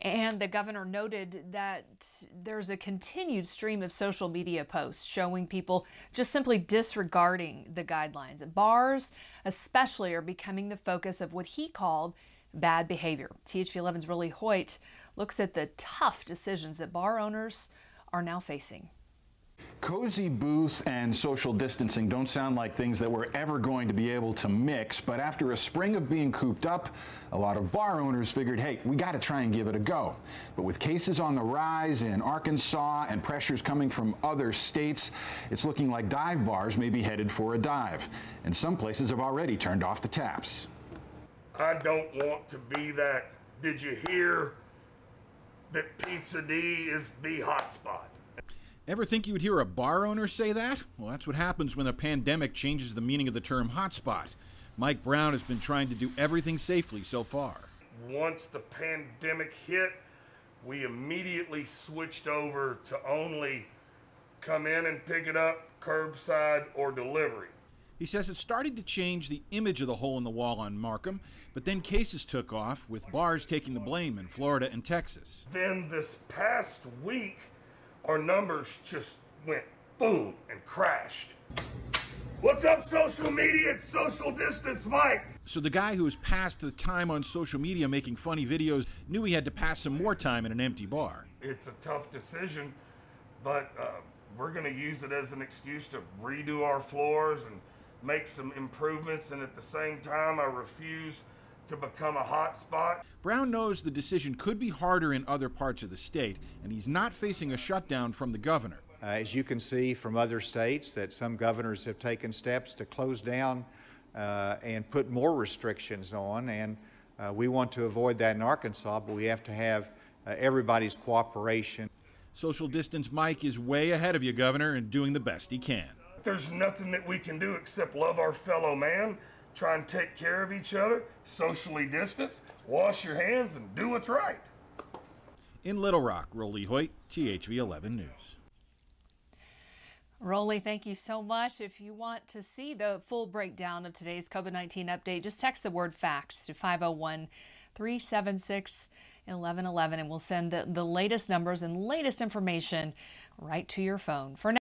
And the governor noted that there's a continued stream of social media posts showing people just simply disregarding the guidelines. Bars, especially, are becoming the focus of what he called bad behavior. THV 11's Rolly Hoyt looks at the tough decisions that bar owners are now facing. Cozy booths and social distancing don't sound like things that we're ever going to be able to mix, but after a spring of being cooped up, a lot of bar owners figured, hey, we got to try and give it a go. But with cases on the rise in Arkansas and pressures coming from other states, it's looking like dive bars may be headed for a dive. And some places have already turned off the taps. I don't want to be that. Did you hear that Pizza D is the hotspot? Ever think you would hear a bar owner say that? Well, that's what happens when a pandemic changes the meaning of the term hotspot. Mike Brown has been trying to do everything safely so far. Once the pandemic hit, we immediately switched over to only come in and pick it up curbside or delivery. He says it started to change the image of the hole in the wall on Markham, but then cases took off, with bars taking the blame in Florida and Texas. Then this past week, our numbers just went boom and crashed. What's up, social media? It's social distance, Mike. So the guy who was passed the time on social media making funny videos knew he had to pass some more time in an empty bar. It's a tough decision, but uh, we're going to use it as an excuse to redo our floors and make some improvements. And at the same time, I refuse to become a hot spot. Brown knows the decision could be harder in other parts of the state, and he's not facing a shutdown from the governor. Uh, as you can see from other states, that some governors have taken steps to close down uh, and put more restrictions on, and uh, we want to avoid that in Arkansas, but we have to have uh, everybody's cooperation. Social distance Mike is way ahead of you, Governor, and doing the best he can. There's nothing that we can do except love our fellow man try and take care of each other, socially distance, wash your hands, and do what's right. In Little Rock, Rolly Hoyt, THV 11 News. Rolly, thank you so much. If you want to see the full breakdown of today's COVID 19 update, just text the word facts to 501 376 1111 and we'll send the, the latest numbers and latest information right to your phone. For now,